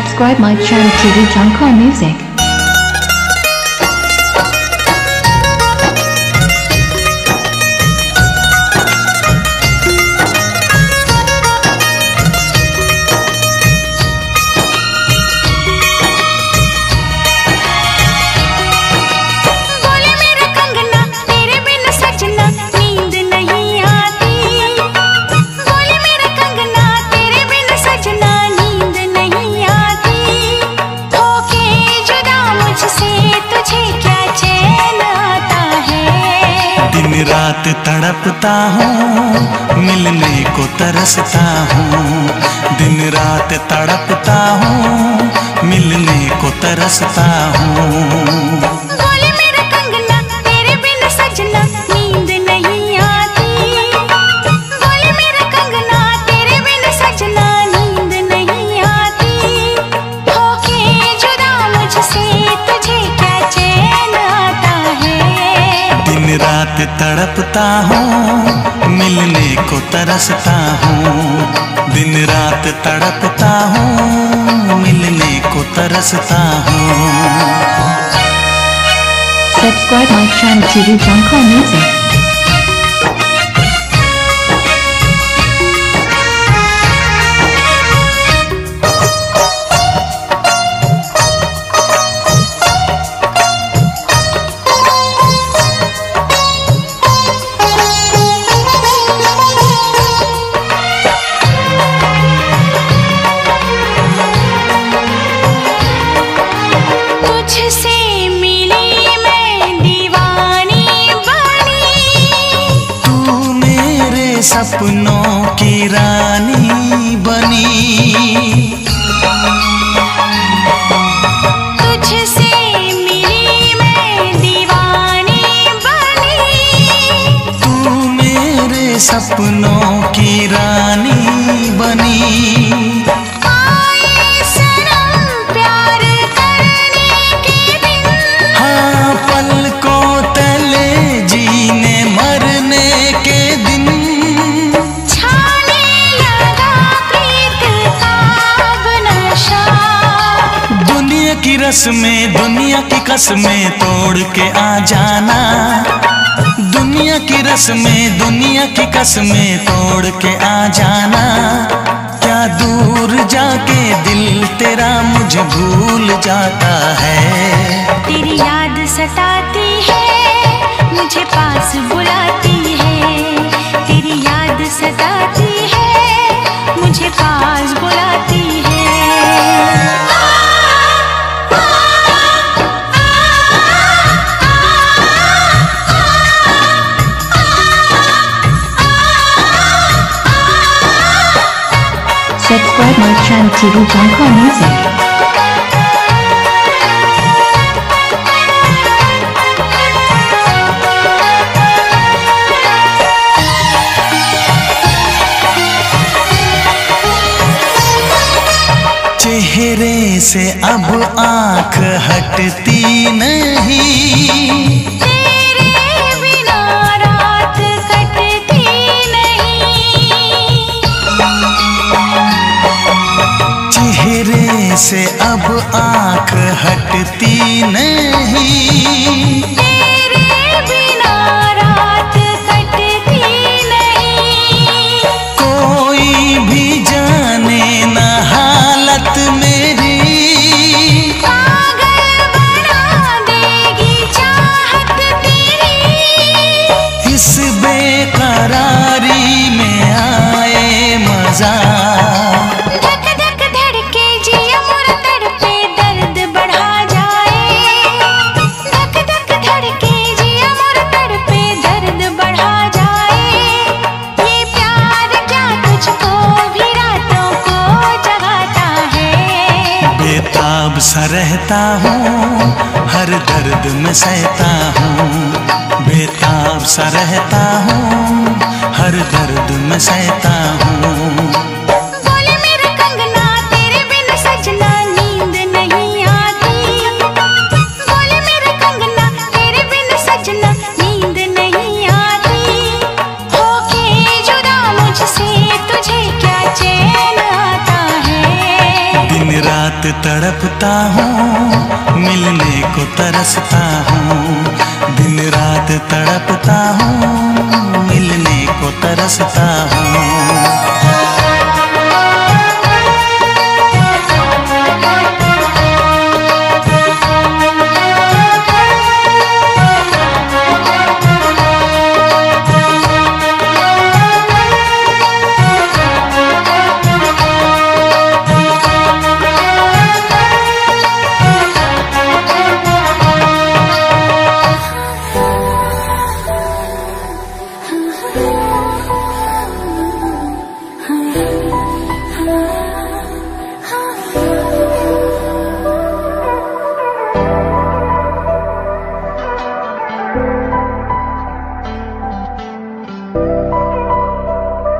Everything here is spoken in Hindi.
subscribe my channel to reach music. दिन रात तड़पता हूँ, मिलने को तरसता हूँ। दिन रात तड़पता हूँ, मिलने को तरसता हूँ। रात तड़पता हूँ, मिलने को तरसता हूँ, दिन रात तड़पता हूँ, मिलने को तरसता हूँ. सपनों की रानी बनी। तुझसे मिली मैं दीवानी बनी। तू मेरे सपनों की रानी बनी। रस्में दुनिया की कसमें तोड़ के आ जाना। दुनिया की रस्में दुनिया की कसमें तोड़ के आ जाना। क्या दूर जाके दिल तेरा मुझे भूल जाता है? तेरी याद सताती है, मुझे पास बुलाती Subscribe my channel TV Junko Music. चेहरे से अब आँख हटती नहीं अब आँख हटती सा रहता हूँ, हर दर्द में सहता हूँ, बेताब सा रहता हूँ, हर दर्द में सहता हूँ। रात तड़पता हूँ, मिलने को तरसता हूँ। दिन रात तड़पता हूँ, मिलने को तरसता हूँ।